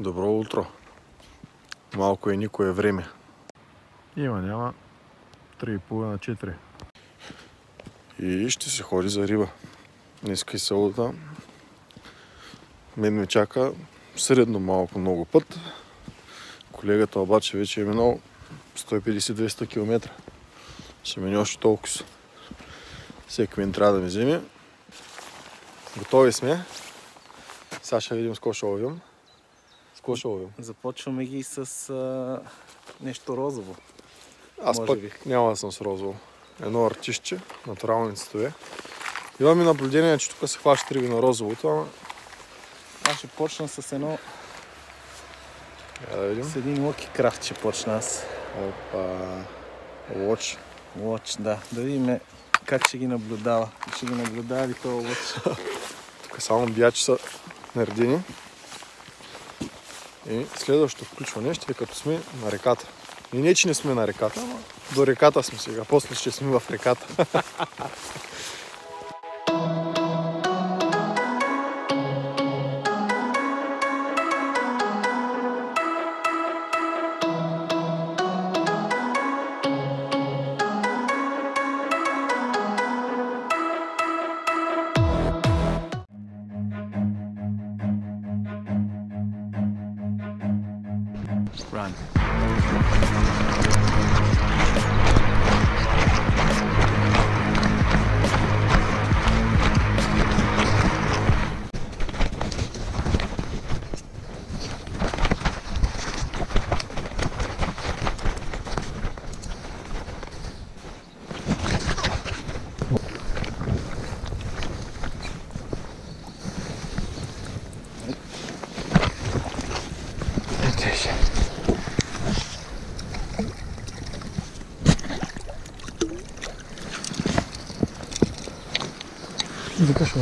Добро утро. Малко е никое време. Има, няма. 3,5 на 4. И ще се ходи за риба. Днеска и селата. Мен ме чака средно малко много път. Колегата обаче вече е минал 150-200 км. Ще мине още толкова. Всеки мен трябва да ми вземе. Готови сме. Сега ще видим с какво ще ловим. Какво ще ловим? Започваме ги с а, нещо розово. Аз Може пък би. няма да съм с розово. Едно артище, натурални цветове. Имам и наблюдение, че тук се хващат риби на розовото, ама Аз ще почна с едно, я да видим. с един лъки крафт ще почна аз. Опа, лоч. Лоч, да. Да видим как ще ги наблюдава. Ще ги наблюдава ли този лоч? Тук само биячи са наредени. И следващото включване ще е като сме на реката. И не, че не сме на реката, ама до реката сме сега. После ще сме в реката.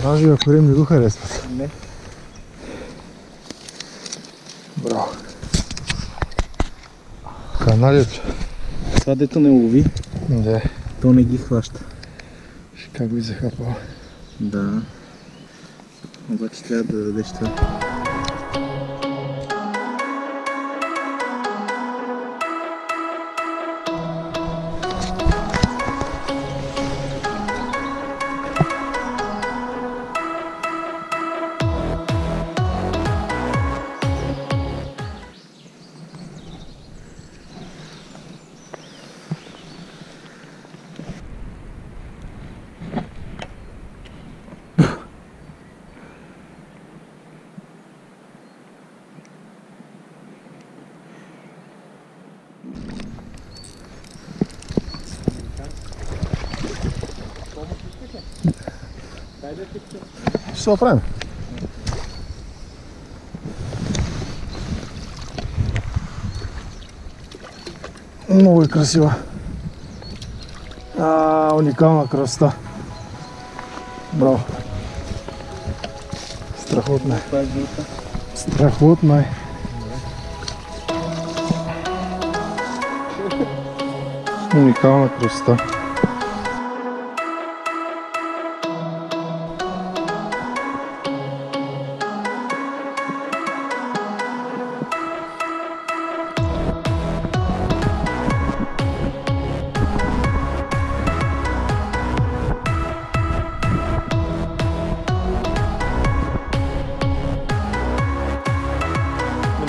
Викаш оранжеви аквариум не го харесват. Не. Браво. Каналието. Това дето не лови, Да. то не ги хваща. Как би захапал. Да. Обаче трябва да дадеш това. Ще се оправим. Много е красива. А, уникална красота. Браво. Страхотна е. Това е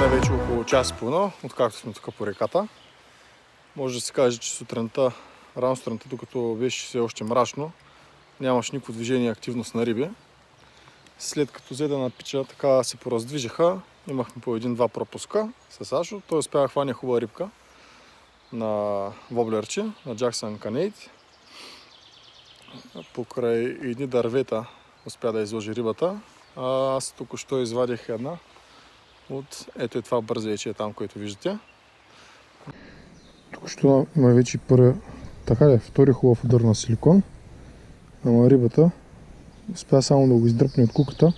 е. Мина вече около час и половина, откакто сме тук по реката. Може да се каже, че сутринта, рано сутринта, докато беше все още мрачно, нямаш никакво движение и активност на риби. След като взе да напича, така се пораздвижиха. Имахме по един-два пропуска с Ашо. Той успя да хване хубава рибка на воблерче, на Jackson Canade. Покрай едни дървета успя да изложи рибата. А аз току-що извадих една от ето е това бързече е там, което виждате. Тук що има вече първи, така ли, втори хубав удар на силикон. Ама рибата успя само да го издръпне от куката.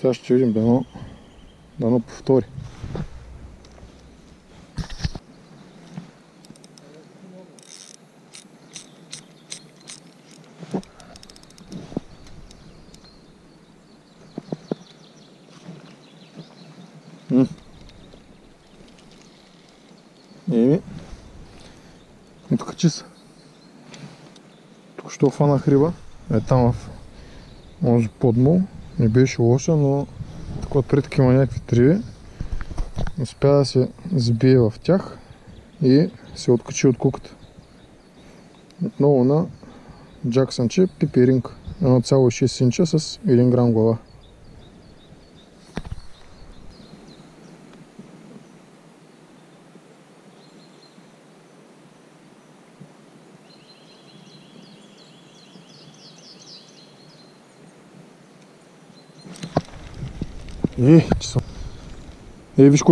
Сега ще видим дано, дано повтори. Еми. Ето качи се. Тук що фанах риба. Е там в може подмол. Не беше лоша, но тук отпред има някакви триви. Успя да се забие в тях и се откачи от куката. Отново на Джаксънче пипиринг 1,6 инча с 1 грам глава. Е, че съм. Е, виж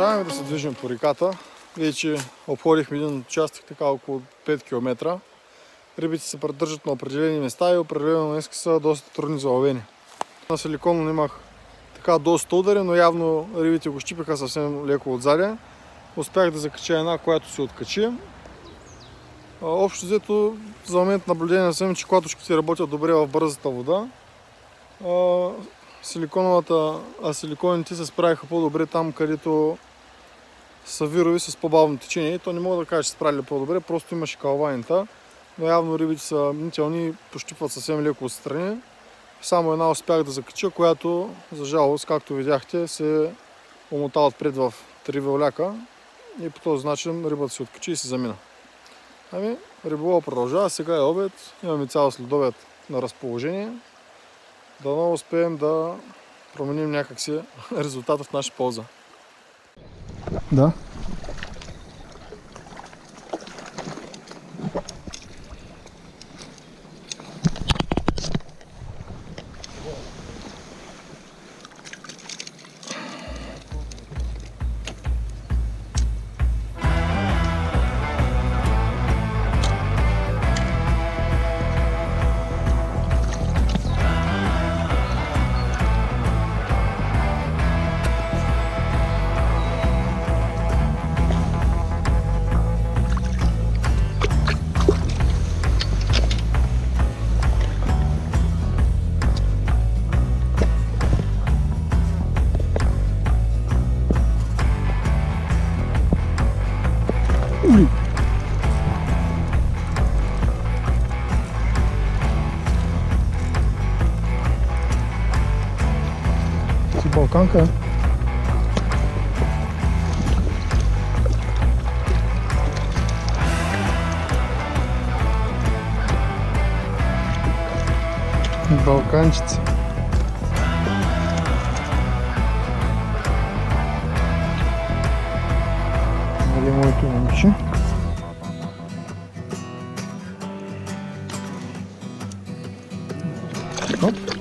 Продължаваме да се движим по реката. Вече обходихме един участък така около 5 км. Рибите се придържат на определени места и определено днес са доста трудни за ловени. На силиконно имах така доста удари, но явно рибите го щипаха съвсем леко отзади. Успях да закача една, която се откачи. Общо взето за момент наблюдение съм, че клаточките работят добре в бързата вода. Силиконовата, а силиконите се справиха по-добре там, където са вирови с по-бавно течение. То не мога да кажа, че се справили по-добре, просто имаше калванита. Но явно рибите са мнителни и пощипват съвсем леко отстрани. Само една успях да закача, която, за жалост, както видяхте, се омота отпред в три вълляка и по този начин рибата се откачи и се замина. Ами, риболова продължава, сега е обед, имаме цял следобед на разположение. Дано успеем да променим някакси резултата в наша полза. Да. Ули. Балканка. Балканщица. Nope.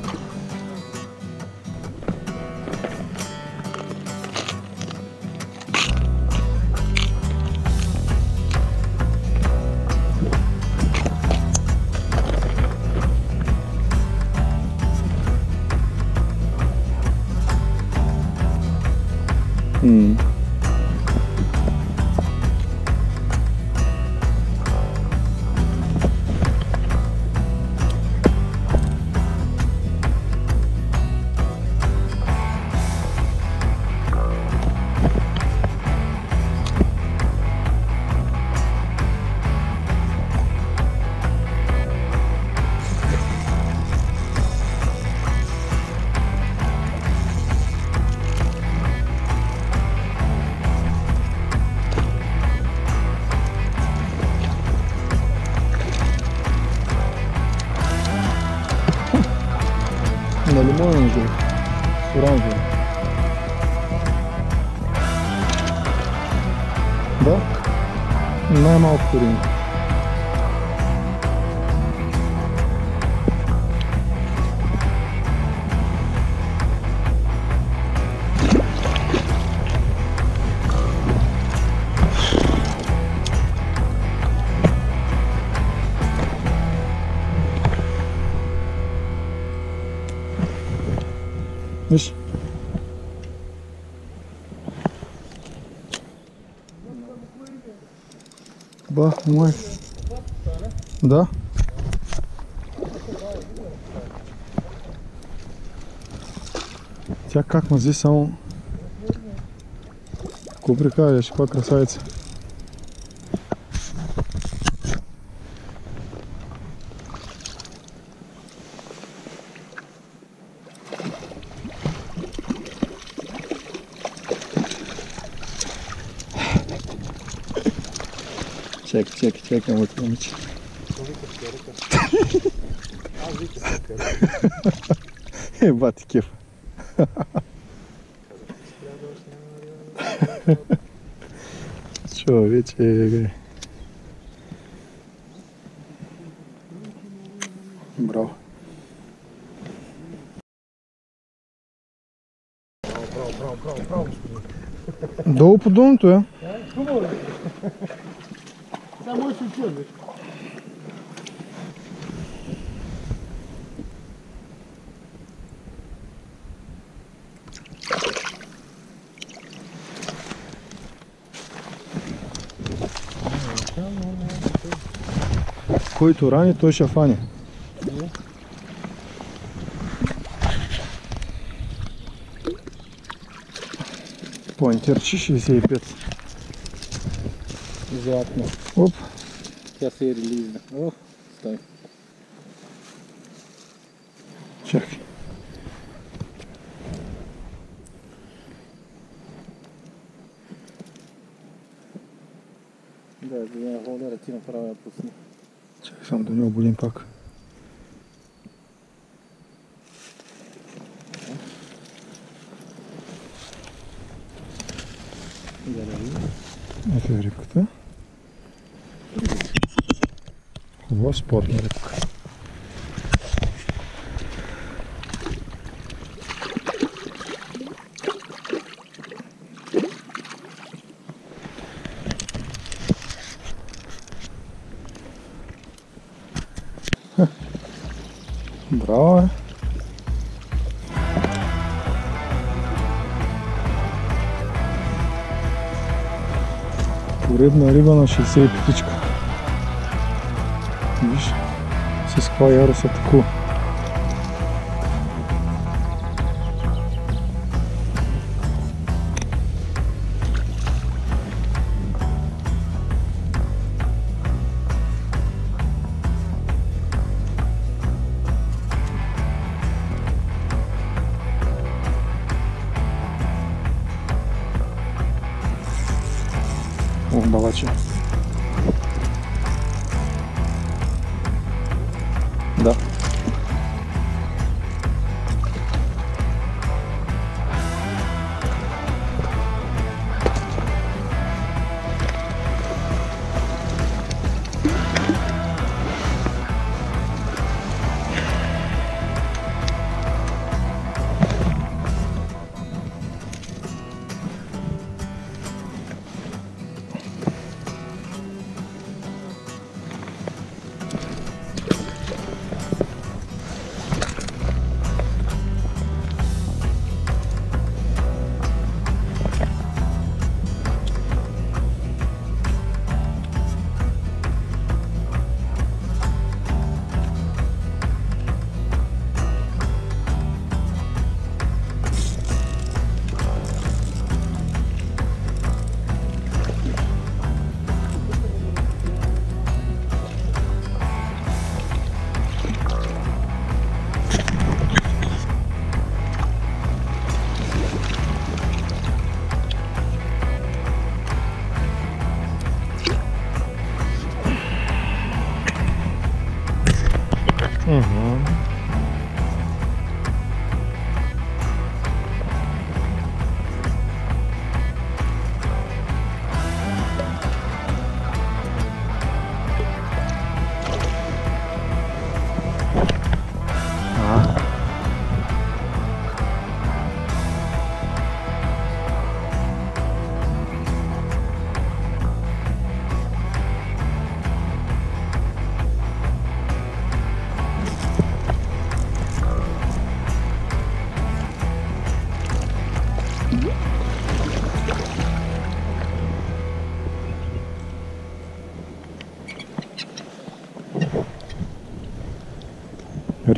Моинги, Суранги. Да? Нема no, Бах мой. Да. Тя как мази само... Какво прикажеш, каква красавица. чекай, чекай, чекай, от помочь. Єба таке. Чоловіче. Браво. Браво, браво, браво, браво. Долу подумав, то я. Само ще чуеш. Който рани, той ще фане. Поинтерчи 65. Златно. Оп. Тя се е релизна. Ох, стой. Чакай. Да, за да холдера ти направя да пусни. Чакай само да не обудим пак. Да, да, да. Ето е рибката. Хубава спортна рибка. Ха. Браво, е. Поребна риба на 65-тичка. Видишь, се схваярă să tcu. О, балачи.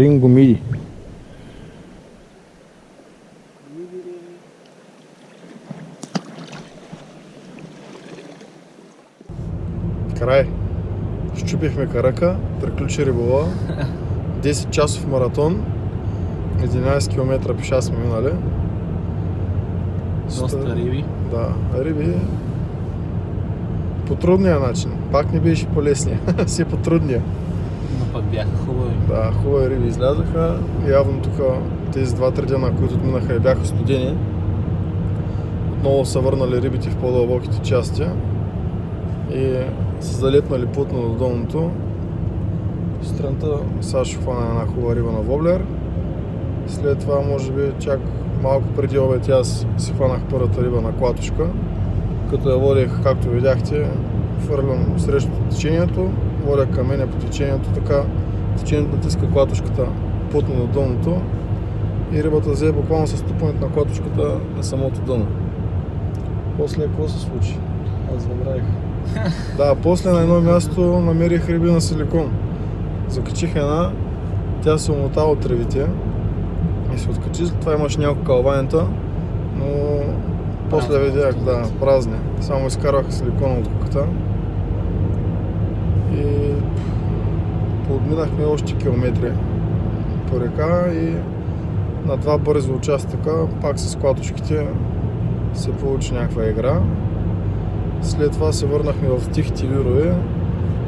Ринго миди. Край. Щупихме карака, приключи риболова. 10 часов маратон. 11 км пеша сме минали. Доста риби. Да, риби по трудния начин. Пак не беше по-лесния, си по трудния. Пък бяха хубави. Да, хубави риби излязаха. Явно тук тези 2-3 дена, които отминаха и бяха студени, отново са върнали рибите в по-дълбоките части и са залепнали плътно до долното. Сутринта Сашо хвана една хубава риба на воблер. След това, може би, чак малко преди обед аз си хванах първата риба на клатушка. Като я водех, както видяхте, фърлям срещу течението, водя към мене по течението, така течението натиска клатушката плътно на дъното и рибата взе буквално с ступането на клатушката на самото дъно. После какво се случи? Аз забравих. да, после на едно място намерих риби на силикон. Закачих една, тя се омота от тревите и се откачи, това имаш няколко калванета, но после видях, да, празни. Само изкарвах силикона от куката. И подминахме още километри по река и на два бързи участъка, пак с клатушките, се получи някаква игра. След това се върнахме в тихите вирове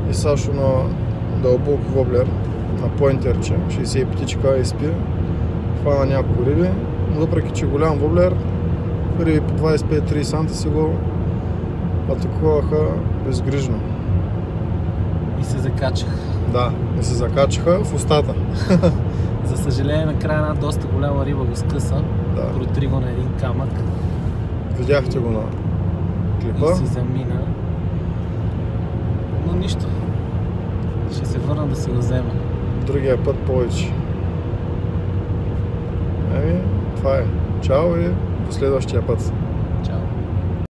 и Сашо на дълбок воблер на поинтерче, 65-тичка изпи, хвана няколко риби, въпреки че голям воблер, риби по 25-30 санта си го атакуваха безгрижно. И се закачах. Да, и се закачаха в устата. За съжаление, накрая една доста голяма риба го скъса. Да. Протри го на един камък Видяхте го на клипа. и си замина. Но нищо. Ще се върна да си го взема. Другия път повече. Еми, това е. Чао и до следващия път.